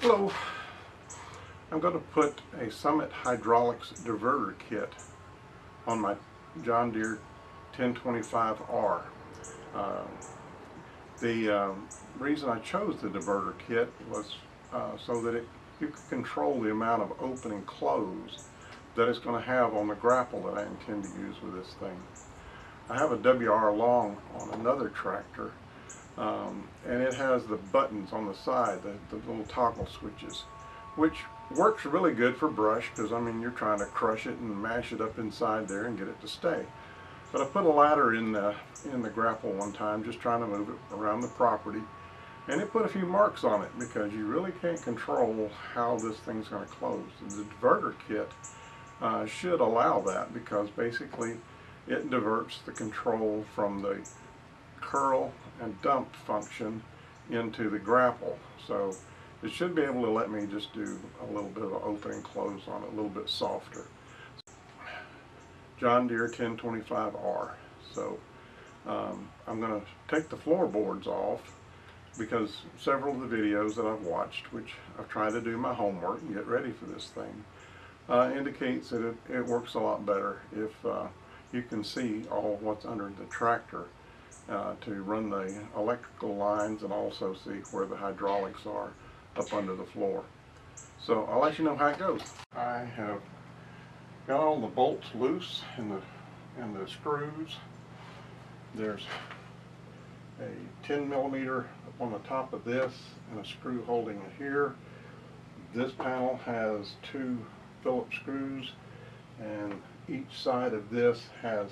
Hello. I'm going to put a Summit Hydraulics diverter kit on my John Deere 1025R. Uh, the um, reason I chose the diverter kit was uh, so that it, you could control the amount of open and close that it's going to have on the grapple that I intend to use with this thing. I have a WR long on another tractor um, and it has the buttons on the side, the, the little toggle switches, which works really good for brush because I mean you're trying to crush it and mash it up inside there and get it to stay. But I put a ladder in the, in the grapple one time just trying to move it around the property and it put a few marks on it because you really can't control how this thing's going to close. The diverter kit uh, should allow that because basically it diverts the control from the curl and dump function into the grapple. So it should be able to let me just do a little bit of open and close on it, a little bit softer. John Deere 1025R. So um, I'm going to take the floorboards off because several of the videos that I've watched, which I've tried to do my homework and get ready for this thing, uh, indicates that it, it, works a lot better if uh, you can see all what's under the tractor uh, to run the electrical lines and also see where the hydraulics are up under the floor. So I'll let you know how it goes. I have got all the bolts loose and the and the screws. There's a 10 millimeter on the top of this and a screw holding it here. This panel has two Phillips screws and each side of this has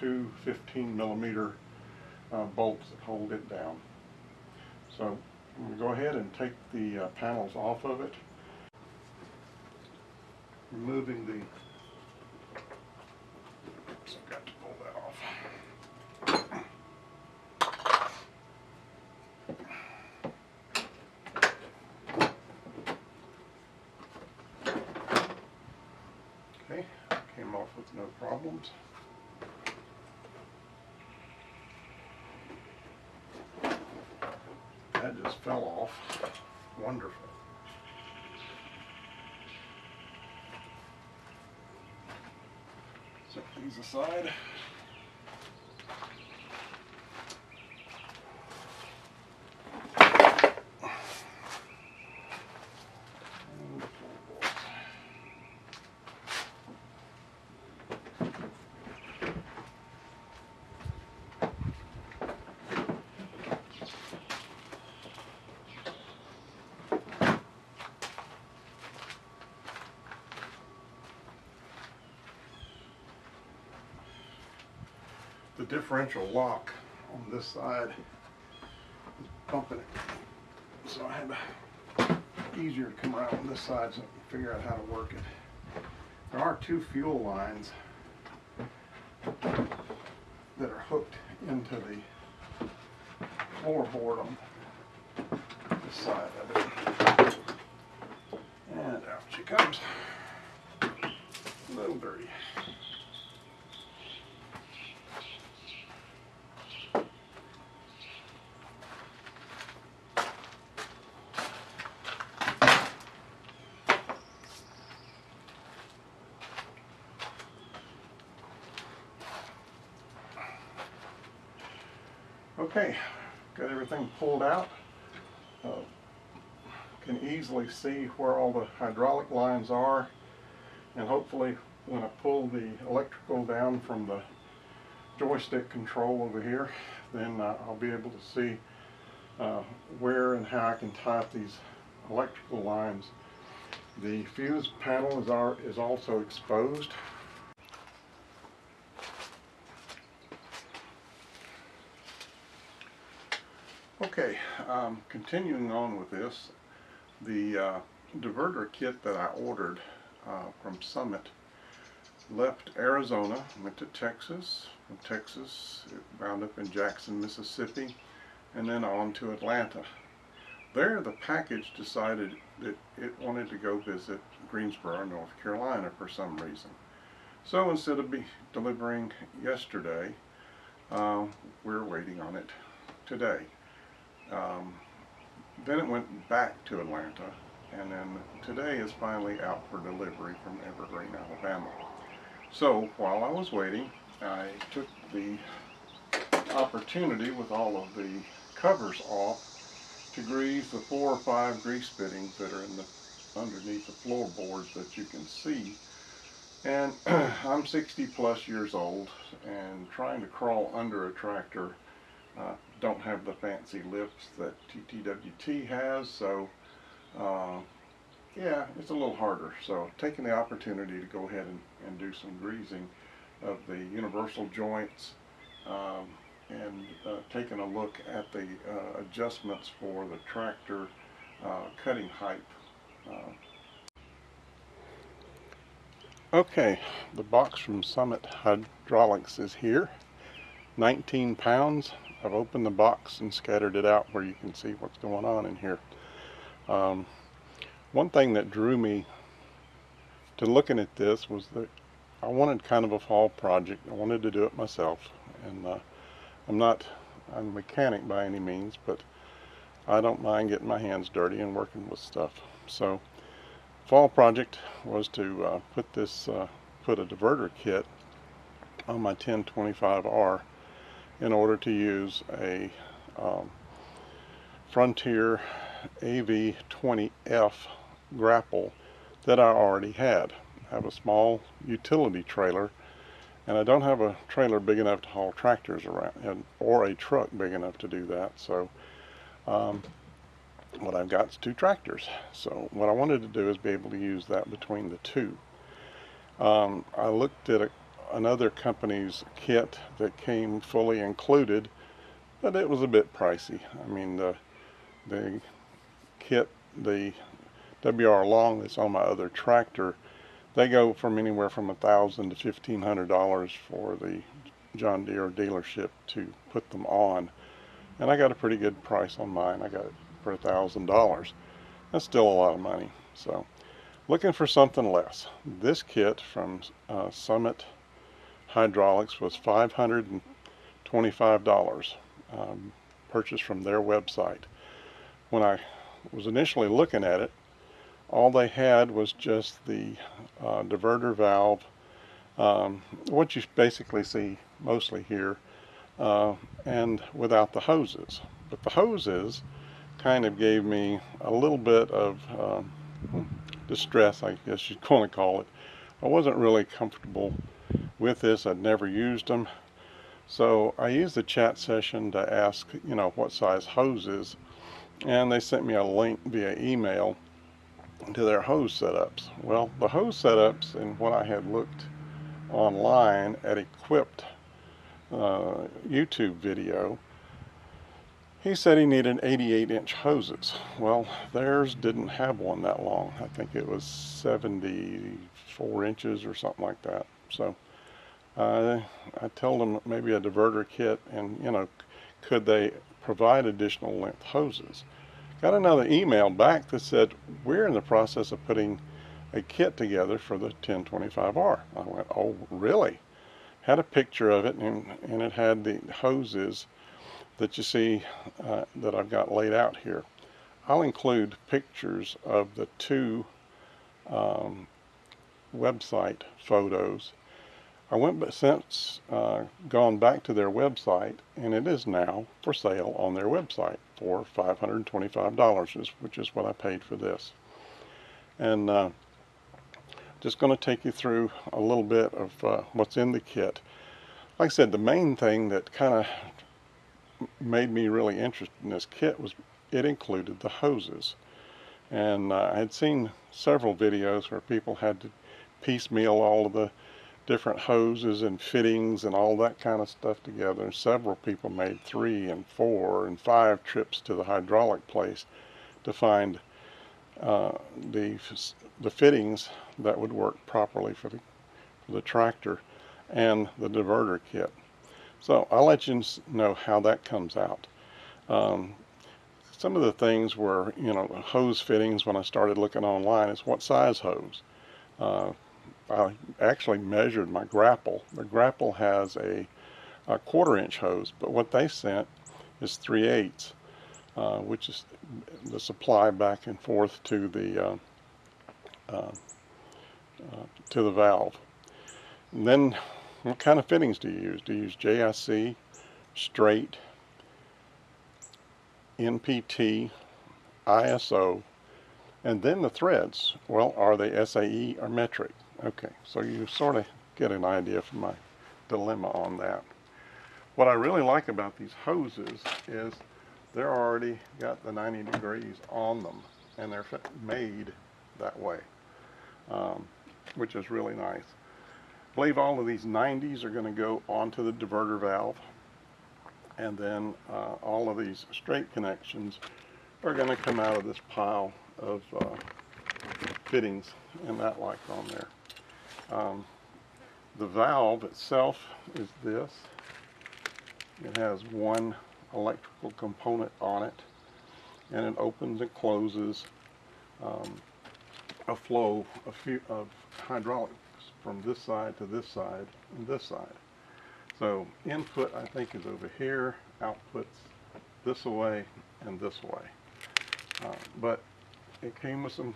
two 15 millimeter uh, bolts that hold it down. So I'm going to go ahead and take the uh, panels off of it, removing the oops, I've got to pull that off. Okay, came off with no problems. That just fell off. Wonderful. Set these aside. Differential lock on this side is bumping it. So I had to easier to come around on this side so I can figure out how to work it. There are two fuel lines that are hooked into the floorboard on this side of it. And out she comes. A little dirty. Okay, got everything pulled out. Uh, can easily see where all the hydraulic lines are and hopefully when I pull the electrical down from the joystick control over here then uh, I'll be able to see uh, where and how I can tie up these electrical lines. The fuse panel is, is also exposed Okay, um, continuing on with this, the uh, diverter kit that I ordered uh, from Summit left Arizona, went to Texas, from Texas it wound up in Jackson, Mississippi, and then on to Atlanta. There the package decided that it wanted to go visit Greensboro, North Carolina for some reason. So instead of be delivering yesterday, uh, we're waiting on it today. Um, then it went back to Atlanta and then today is finally out for delivery from Evergreen, Alabama. So while I was waiting, I took the opportunity with all of the covers off to grease the four or five grease fittings that are in the underneath the floorboards that you can see. And I'm 60 plus years old and trying to crawl under a tractor uh, don't have the fancy lifts that TTWT has, so uh, yeah, it's a little harder. So taking the opportunity to go ahead and, and do some greasing of the universal joints um, and uh, taking a look at the uh, adjustments for the tractor uh, cutting height. Uh. Okay, the box from Summit Hydraulics is here. 19 pounds. I've opened the box and scattered it out where you can see what's going on in here. Um, one thing that drew me to looking at this was that I wanted kind of a fall project. I wanted to do it myself. And uh, I'm not I'm a mechanic by any means, but I don't mind getting my hands dirty and working with stuff. So fall project was to uh, put this, uh, put a diverter kit on my 1025R in order to use a um, Frontier AV20F grapple that I already had. I have a small utility trailer and I don't have a trailer big enough to haul tractors around or a truck big enough to do that so um, what I've got is two tractors so what I wanted to do is be able to use that between the two um, I looked at a, another company's kit that came fully included but it was a bit pricey. I mean the the kit the WR long that's on my other tractor they go from anywhere from a thousand to fifteen hundred dollars for the John Deere dealership to put them on. And I got a pretty good price on mine. I got it for a thousand dollars. That's still a lot of money. So looking for something less. This kit from uh, Summit Hydraulics was $525 um, purchased from their website. When I was initially looking at it all they had was just the uh, diverter valve. Um, what you basically see mostly here uh, and without the hoses. But the hoses kind of gave me a little bit of um, distress I guess you'd want to call it. I wasn't really comfortable with this I'd never used them so I used the chat session to ask you know what size hoses and they sent me a link via email to their hose setups. Well, the hose setups and what I had looked online at equipped uh, YouTube video, he said he needed 88 inch hoses. Well, theirs didn't have one that long. I think it was 74 inches or something like that. So uh, I told them maybe a diverter kit and, you know, could they provide additional length hoses? Got another email back that said, we're in the process of putting a kit together for the 1025R. I went, oh, really? Had a picture of it, and, and it had the hoses that you see uh, that I've got laid out here. I'll include pictures of the two um, website photos I went but since uh, gone back to their website and it is now for sale on their website for $525 which is what I paid for this. And uh, just going to take you through a little bit of uh, what's in the kit. Like I said the main thing that kind of made me really interested in this kit was it included the hoses. And uh, I had seen several videos where people had to piecemeal all of the different hoses and fittings and all that kind of stuff together. Several people made three and four and five trips to the hydraulic place to find uh, the the fittings that would work properly for the for the tractor and the diverter kit. So I'll let you know how that comes out. Um, some of the things were, you know, hose fittings when I started looking online is what size hose. Uh, I actually measured my grapple. The grapple has a, a quarter inch hose, but what they sent is 3 eighths. uh, which is the supply back and forth to the uh, uh, uh, to the valve. And then, what kind of fittings do you use? Do you use JIC, straight, NPT, ISO, and then the threads. Well, are they SAE or metric? Okay, so you sort of get an idea from my dilemma on that. What I really like about these hoses is they're already got the 90 degrees on them and they're made that way, um, which is really nice. I believe all of these 90s are going to go onto the diverter valve and then uh, all of these straight connections are going to come out of this pile of uh, fittings and that like on there. Um, the valve itself is this. It has one electrical component on it and it opens and closes um, a flow of, of hydraulics from this side to this side and this side. So input I think is over here, outputs this way and this way. Uh, but it came with some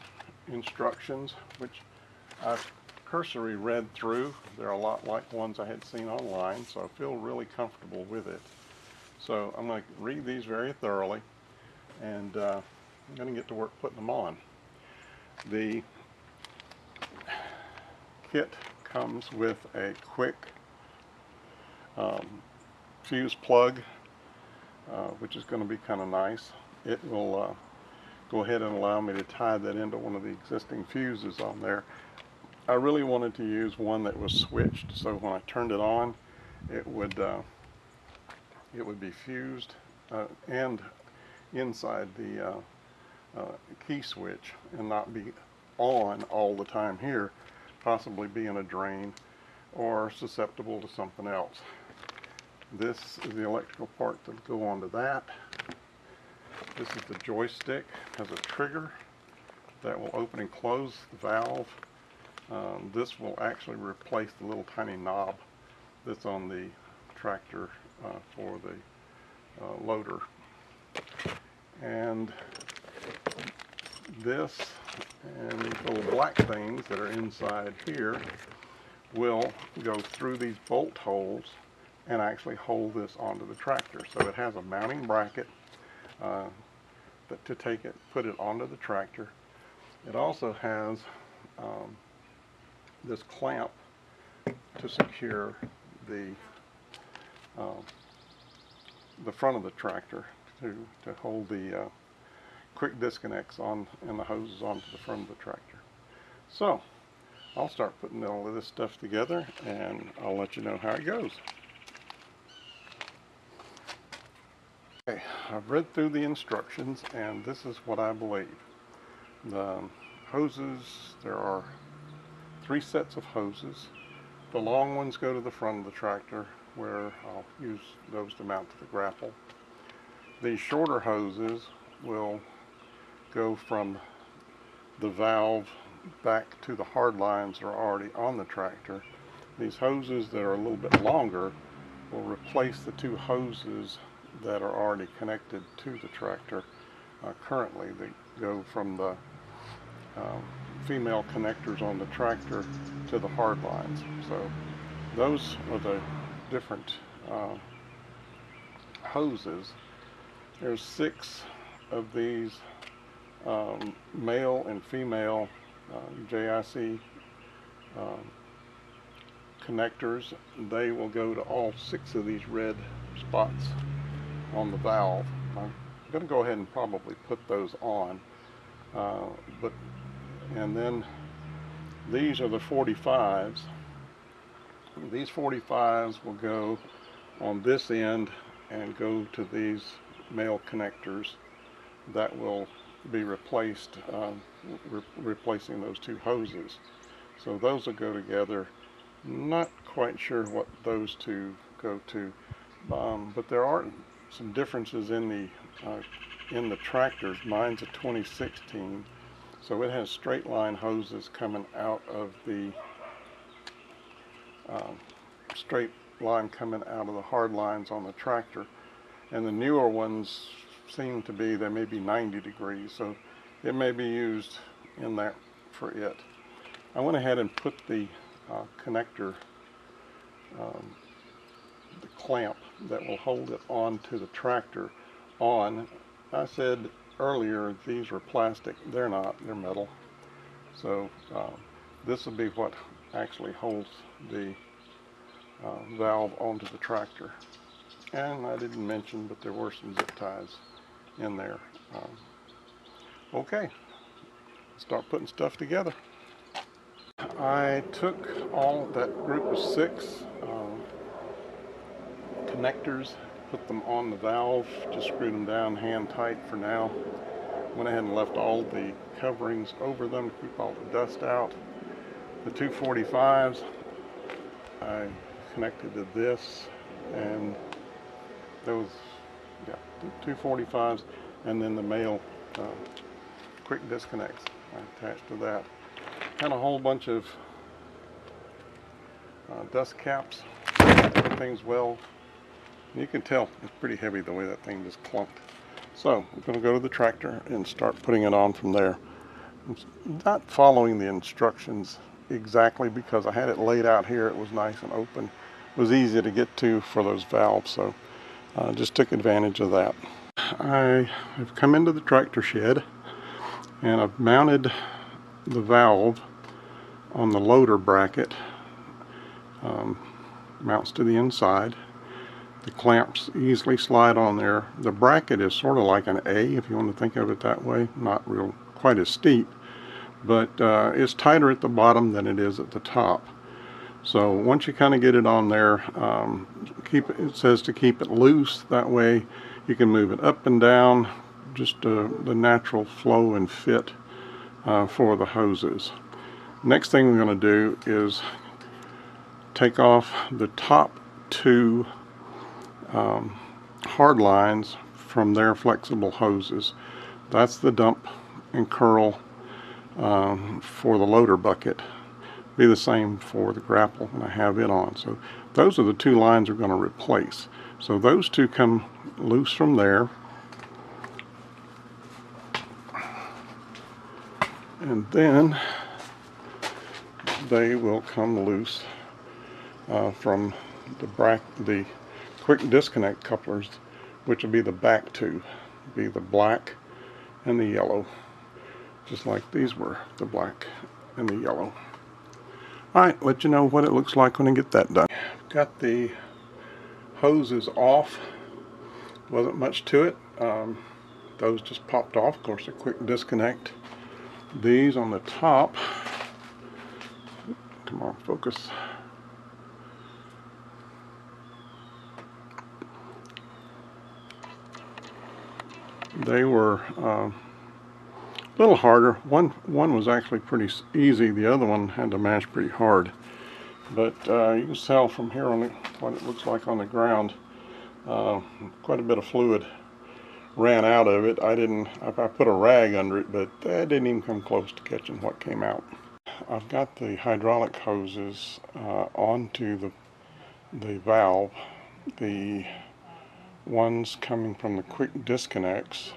instructions which I've cursory read through. They're a lot like ones I had seen online, so I feel really comfortable with it. So I'm going to read these very thoroughly, and uh, I'm going to get to work putting them on. The kit comes with a quick um, fuse plug, uh, which is going to be kind of nice. It will uh, go ahead and allow me to tie that into one of the existing fuses on there. I really wanted to use one that was switched so when I turned it on it would uh, it would be fused uh, and inside the uh, uh, key switch and not be on all the time here possibly be in a drain or susceptible to something else. This is the electrical part that go onto that. This is the joystick, has a trigger that will open and close the valve um, this will actually replace the little tiny knob that's on the tractor uh, for the uh, loader. And this and these little black things that are inside here will go through these bolt holes and actually hold this onto the tractor. So it has a mounting bracket uh, to take it, put it onto the tractor. It also has um, this clamp to secure the uh, the front of the tractor to, to hold the uh, quick disconnects on and the hoses onto the front of the tractor. So I'll start putting all of this stuff together and I'll let you know how it goes. Okay, I've read through the instructions and this is what I believe. The hoses, there are three sets of hoses. The long ones go to the front of the tractor where I'll use those to mount to the grapple. The shorter hoses will go from the valve back to the hard lines that are already on the tractor. These hoses that are a little bit longer will replace the two hoses that are already connected to the tractor. Uh, currently, they go from the um, female connectors on the tractor to the hard lines. So those are the different uh, hoses. There's six of these um, male and female uh, JIC um, connectors. They will go to all six of these red spots on the valve. I'm going to go ahead and probably put those on. Uh, but and then these are the 45s these 45s will go on this end and go to these male connectors that will be replaced um, re replacing those two hoses. So those will go together. Not quite sure what those two go to um, but there are some differences in the uh, in the tractors. Mine's a 2016 so it has straight line hoses coming out of the um, straight line coming out of the hard lines on the tractor. And the newer ones seem to be, they may be 90 degrees, so it may be used in that for it. I went ahead and put the uh, connector, um, the clamp that will hold it onto the tractor on. I said earlier these were plastic. They're not. They're metal. So um, this will be what actually holds the uh, valve onto the tractor. And I didn't mention, but there were some zip ties in there. Um, okay, start putting stuff together. I took all that group of six um, connectors, put them on the valve, just screwed them down hand tight for now. Went ahead and left all the coverings over them to keep all the dust out. The 245s, I connected to this and those, yeah, the 245s and then the male uh, quick disconnects I attached to that. Had a whole bunch of uh, dust caps, things well. You can tell it's pretty heavy the way that thing just clunked. So I'm going to go to the tractor and start putting it on from there. I'm not following the instructions exactly because I had it laid out here. It was nice and open. It was easy to get to for those valves, so I just took advantage of that. I have come into the tractor shed and I've mounted the valve on the loader bracket. Um, mounts to the inside. The clamps easily slide on there. The bracket is sort of like an A if you want to think of it that way. Not real quite as steep, but uh, it's tighter at the bottom than it is at the top. So once you kind of get it on there, um, keep it, says to keep it loose. That way you can move it up and down, just uh, the natural flow and fit uh, for the hoses. Next thing we're going to do is take off the top two um, hard lines from their flexible hoses. That's the dump and curl um, for the loader bucket. Be the same for the grapple when I have it on. So those are the two lines we're going to replace. So those two come loose from there. And then they will come loose uh, from the, brack, the quick disconnect couplers, which will be the back two, be the black and the yellow, just like these were, the black and the yellow. Alright, let you know what it looks like when I get that done. Got the hoses off, wasn't much to it. Um, those just popped off, of course a quick disconnect. These on the top, come on focus, they were uh, a little harder. One one was actually pretty easy. The other one had to mash pretty hard. But uh, you can tell from here on it, what it looks like on the ground. Uh, quite a bit of fluid ran out of it. I didn't. I put a rag under it, but that didn't even come close to catching what came out. I've got the hydraulic hoses uh, onto the the valve. The ones coming from the quick disconnects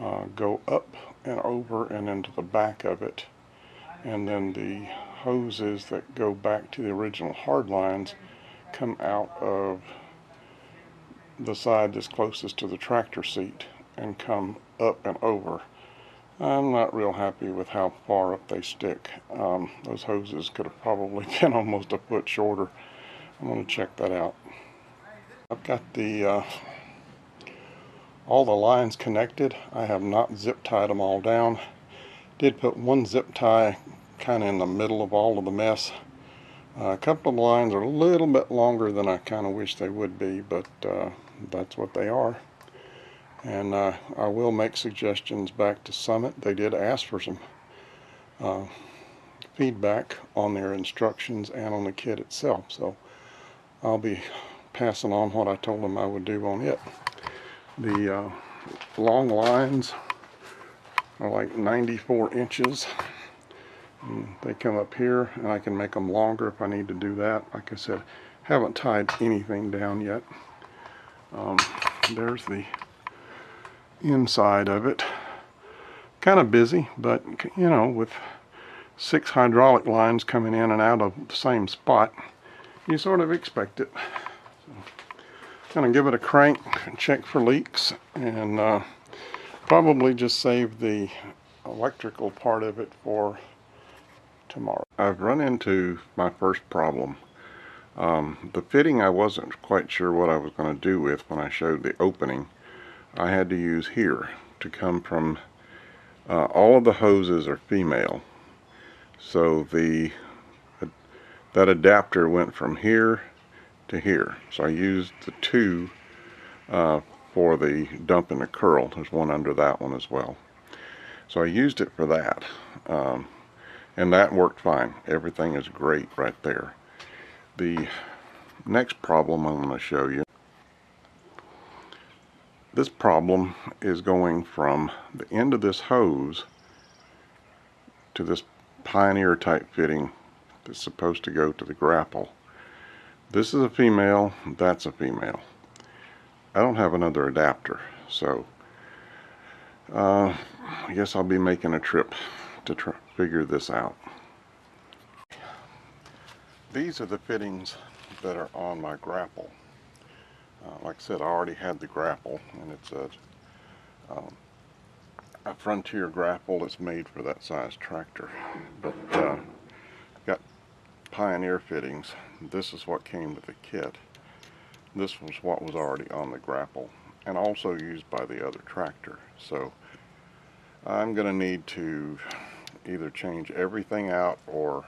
uh, go up and over and into the back of it and then the hoses that go back to the original hard lines come out of the side that's closest to the tractor seat and come up and over. I'm not real happy with how far up they stick. Um, those hoses could have probably been almost a foot shorter. I'm going to check that out. I've got the uh, all the lines connected. I have not zip tied them all down. Did put one zip tie kind of in the middle of all of the mess. Uh, a couple of lines are a little bit longer than I kind of wish they would be, but uh, that's what they are. And uh, I will make suggestions back to Summit. They did ask for some uh, feedback on their instructions and on the kit itself. So I'll be passing on what I told them I would do on it. The uh, long lines are like 94 inches. And they come up here and I can make them longer if I need to do that. Like I said, haven't tied anything down yet. Um, there's the inside of it. Kind of busy, but you know, with six hydraulic lines coming in and out of the same spot, you sort of expect it. So, gonna give it a crank, and check for leaks, and uh, probably just save the electrical part of it for tomorrow. I've run into my first problem. Um, the fitting I wasn't quite sure what I was going to do with when I showed the opening. I had to use here to come from uh, all of the hoses are female so the that adapter went from here to here. So I used the two uh, for the dump and the curl. There's one under that one as well. So I used it for that um, and that worked fine. Everything is great right there. The next problem I'm going to show you this problem is going from the end of this hose to this Pioneer type fitting that's supposed to go to the grapple. This is a female, that's a female. I don't have another adapter, so uh, I guess I'll be making a trip to try, figure this out. These are the fittings that are on my grapple. Uh, like I said, I already had the grapple, and it's a, um, a Frontier grapple that's made for that size tractor. But uh, Pioneer fittings. This is what came with the kit. This was what was already on the grapple, and also used by the other tractor. So I'm going to need to either change everything out or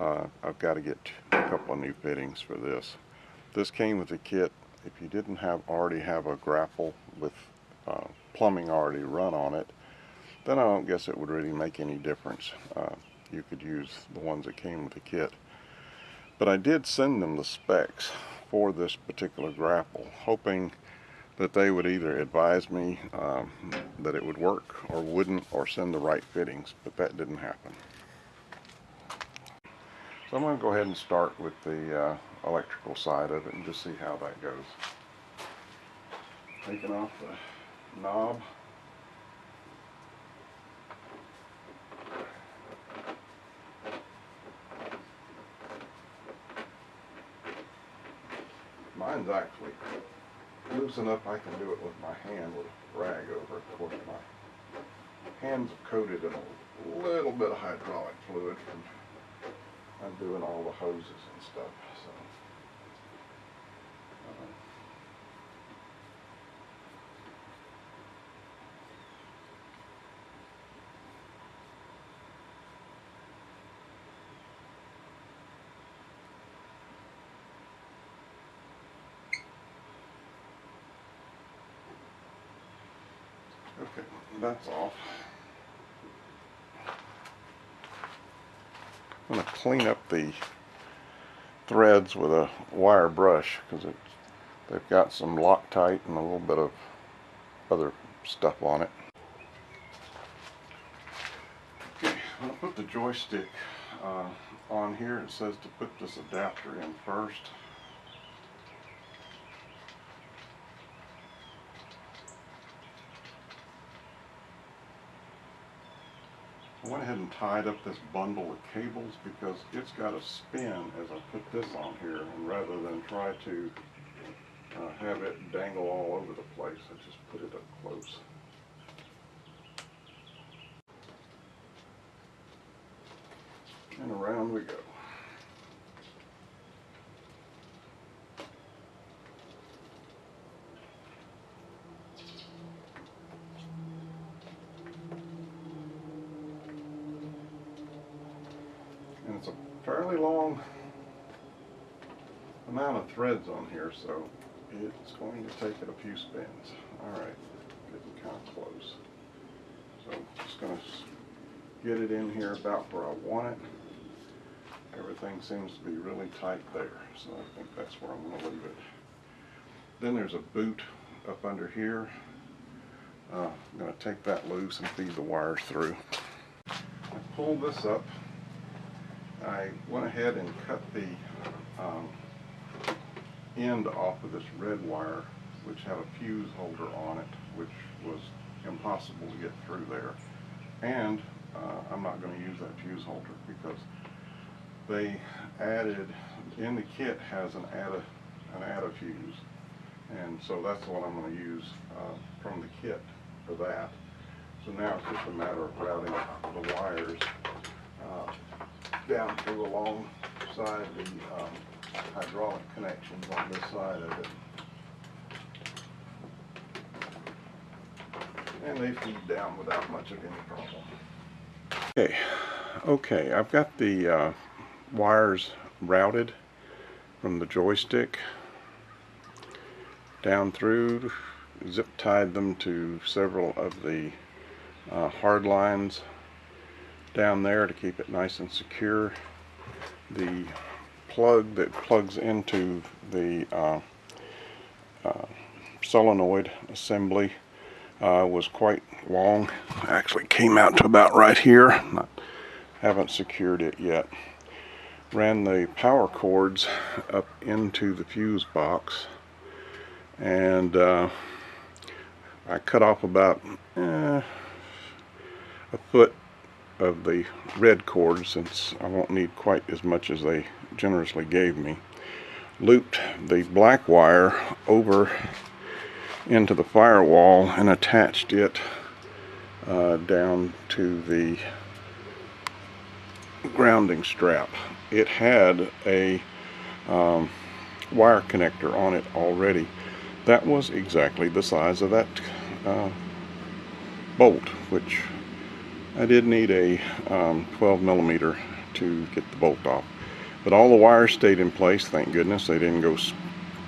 uh, I've got to get a couple of new fittings for this. This came with the kit if you didn't have already have a grapple with uh, plumbing already run on it, then I don't guess it would really make any difference. Uh, you could use the ones that came with the kit. But I did send them the specs for this particular grapple, hoping that they would either advise me um, that it would work or wouldn't or send the right fittings, but that didn't happen. So I'm going to go ahead and start with the uh, electrical side of it and just see how that goes. Taking off the knob. Mine's actually loose enough I can do it with my hand with a rag over it. Of course, my hands are coated in a little bit of hydraulic fluid from I'm doing all the hoses and stuff. So. Okay, that's off. I'm going to clean up the threads with a wire brush because they've got some Loctite and a little bit of other stuff on it. Okay, I'm going to put the joystick uh, on here. It says to put this adapter in first. I went ahead and tied up this bundle of cables because it's got to spin as I put this on here and rather than try to uh, have it dangle all over the place I just put it up close. And around we go. and it's a fairly long amount of threads on here so it's going to take it a few spins. Alright getting kind of close. So I'm just going to get it in here about where I want it. Everything seems to be really tight there so I think that's where I'm going to leave it. Then there's a boot up under here. Uh, I'm going to take that loose and feed the wires through. I pulled this up. I went ahead and cut the um, end off of this red wire which had a fuse holder on it which was impossible to get through there. And uh, I'm not going to use that fuse holder because they added, in the kit has an add a, an add a fuse. And so that's what I'm going to use uh, from the kit for that. So now it's just a matter of routing the wires uh, down through alongside the um, hydraulic connections on this side of it. And they feed down without much of any problem. Okay, okay, I've got the uh, wires routed from the joystick down through, zip tied them to several of the uh, hard lines down there to keep it nice and secure. The plug that plugs into the uh, uh, solenoid assembly uh, was quite long. Actually came out to about right here. Not, haven't secured it yet. Ran the power cords up into the fuse box and uh, I cut off about eh, a foot of the red cord since I won't need quite as much as they generously gave me. Looped the black wire over into the firewall and attached it uh, down to the grounding strap. It had a um, wire connector on it already. That was exactly the size of that uh, bolt, which I did need a um, 12 millimeter to get the bolt off. But all the wires stayed in place, thank goodness. They didn't go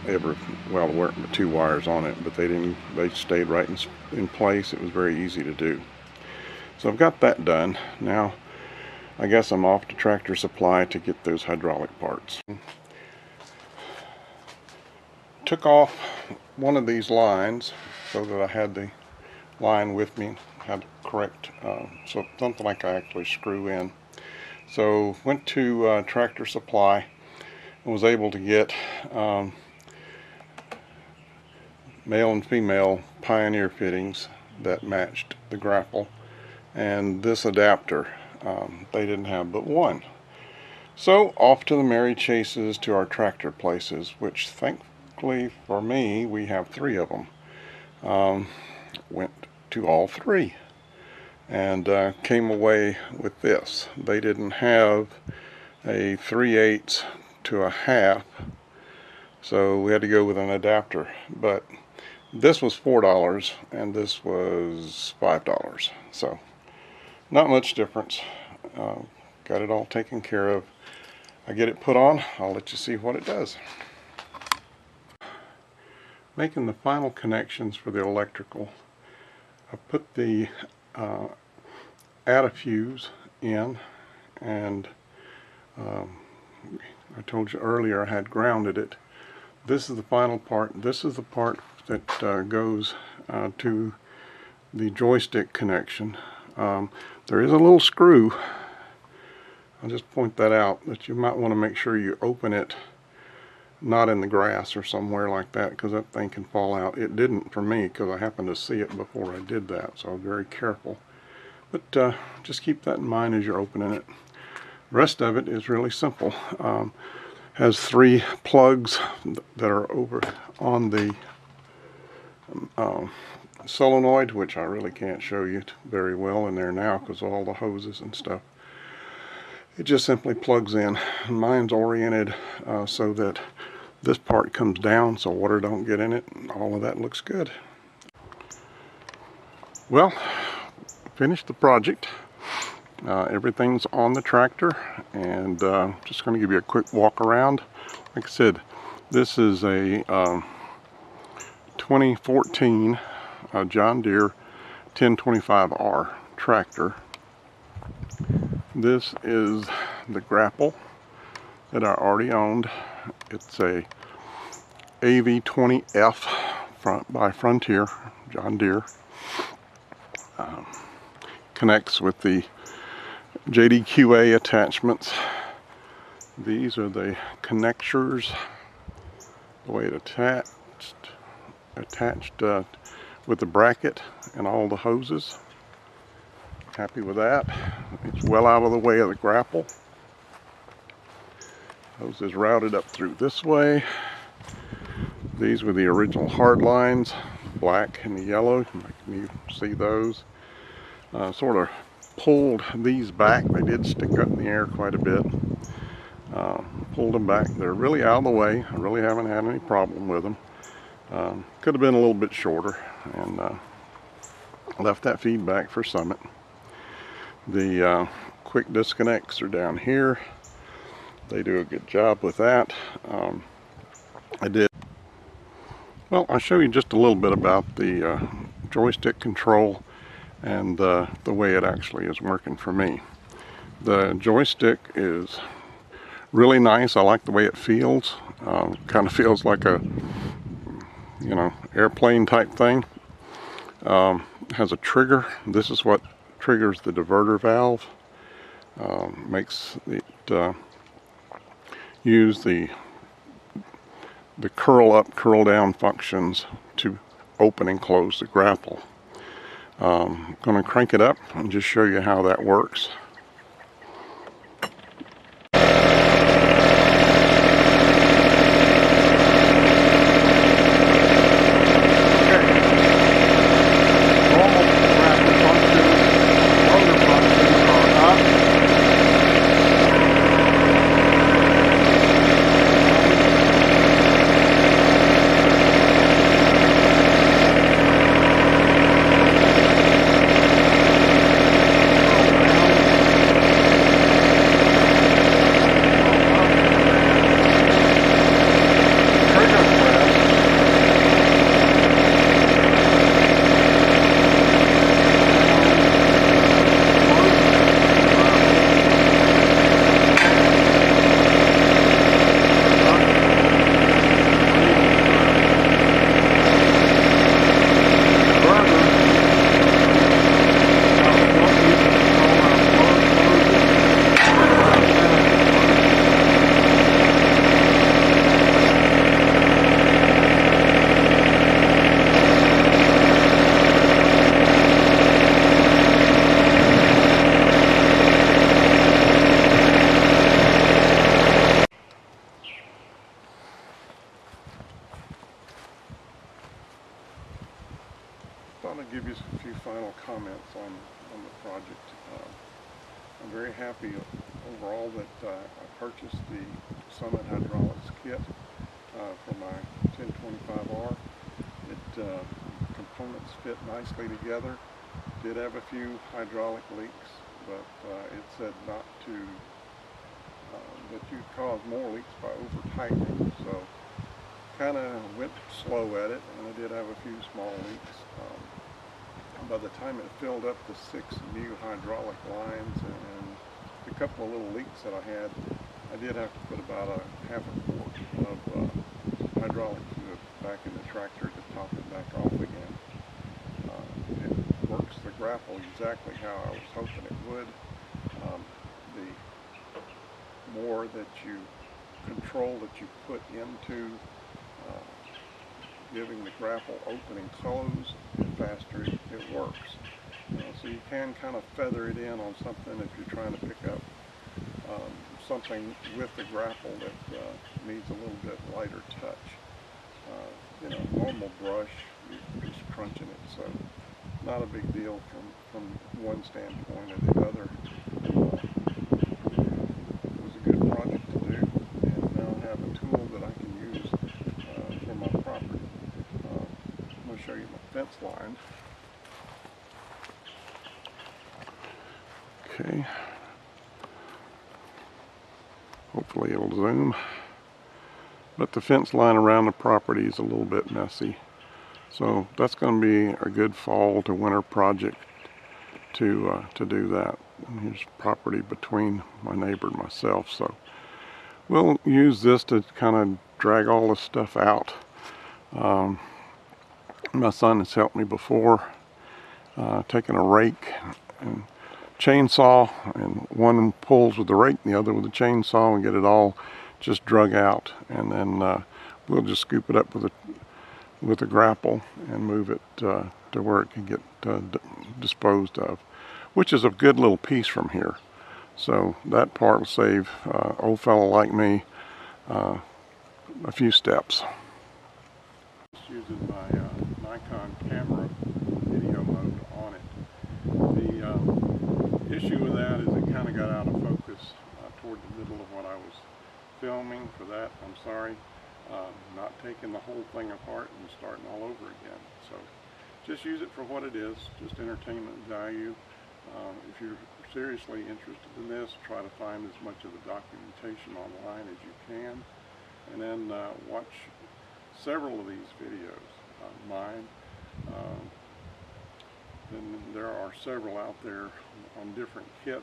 ever, well, there weren't two wires on it, but they didn't, they stayed right in, in place. It was very easy to do. So I've got that done. Now, I guess I'm off to Tractor Supply to get those hydraulic parts. Took off one of these lines so that I had the line with me, had to correct, uh, so something like I actually screw in. So went to uh, Tractor Supply and was able to get um, male and female Pioneer fittings that matched the grapple and this adapter um, they didn't have but one. So off to the Mary Chases to our tractor places which thankfully for me we have three of them um, went to all three and uh, came away with this. They didn't have a 3 eighths to a half so we had to go with an adapter. But this was four dollars and this was five dollars so not much difference. Uh, got it all taken care of. I get it put on I'll let you see what it does. Making the final connections for the electrical I put the uh, add a fuse in and um, I told you earlier I had grounded it this is the final part this is the part that uh, goes uh, to the joystick connection. Um, there is a little screw. I'll just point that out that you might want to make sure you open it not in the grass or somewhere like that because that thing can fall out. It didn't for me because I happened to see it before I did that so I was very careful. But uh, just keep that in mind as you're opening it. The rest of it is really simple. Um, has three plugs that are over on the um, solenoid, which I really can't show you very well in there now because all the hoses and stuff. It just simply plugs in. Mine's oriented uh, so that this part comes down so water don't get in it. All of that looks good. Well, finished the project. Uh, everything's on the tractor and uh, just going to give you a quick walk around. Like I said, this is a um, 2014 uh, John Deere 1025R tractor. This is the grapple that I already owned. It's a AV20F front by Frontier, John Deere. Um, connects with the JDQA attachments. These are the connectors, the way it attached attached uh, with the bracket and all the hoses. Happy with that. It's well out of the way of the grapple. Hose is routed up through this way. These were the original hard lines, black and the yellow. You see those. Uh, sort of pulled these back. They did stick up in the air quite a bit. Uh, pulled them back. They're really out of the way. I really haven't had any problem with them. Um, could have been a little bit shorter and uh, left that feedback for Summit. The uh, quick disconnects are down here. They do a good job with that. Um, I did. Well, I'll show you just a little bit about the uh, joystick control and uh, the way it actually is working for me. The joystick is really nice. I like the way it feels. Um, kind of feels like a, you know, airplane type thing. Um, has a trigger. This is what triggers the diverter valve. Um, makes it uh, use the the curl up, curl down functions to open and close the grapple. Um, I'm going to crank it up and just show you how that works. Thought I'd give you a few final comments on, on the project. Uh, I'm very happy overall that uh, I purchased the Summit Hydraulics kit uh, for my 1025R. It uh, components fit nicely together. Did have a few hydraulic leaks, but uh, it said not to that you cause more leaks by over tightening. So kind of went slow at it, and I did have a few small leaks. Um, by the time it filled up the six new hydraulic lines and a couple of little leaks that I had, I did have to put about a half a quart of uh, hydraulic back in the tractor to top it back off again. Uh, it works the grapple exactly how I was hoping it would. Um, the more that you control that you put into uh, giving the grapple open and close, the faster it, works. Uh, so you can kind of feather it in on something if you're trying to pick up um, something with the grapple that uh, needs a little bit lighter touch. Uh, you know, normal brush, you're just crunching it, so not a big deal from, from one standpoint or the other. Uh, it was a good project to do, and now I have a tool that I can use for my property. I'm going to show you my fence line. Okay. Hopefully it'll zoom. But the fence line around the property is a little bit messy. So that's going to be a good fall to winter project to uh, to do that. And here's property between my neighbor and myself. So we'll use this to kind of drag all this stuff out. Um, my son has helped me before, uh, taking a rake and chainsaw, and one pulls with the rake, and the other with the chainsaw, and get it all just drug out, and then uh, we'll just scoop it up with a with a grapple and move it uh, to where it can get uh, disposed of, which is a good little piece from here. So that part will save uh, old fellow like me uh, a few steps. This uses my uh, Nikon camera video mode on it. The that is it kind of got out of focus uh, toward the middle of what I was filming. For that, I'm sorry. Uh, not taking the whole thing apart and starting all over again. So just use it for what it is, just entertainment value. Um, if you're seriously interested in this, try to find as much of the documentation online as you can. And then uh, watch several of these videos, uh, mine. Um, then there are several out there on different kits.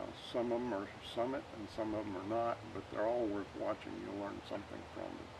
Uh, some of them are Summit and some of them are not, but they're all worth watching. You'll learn something from them.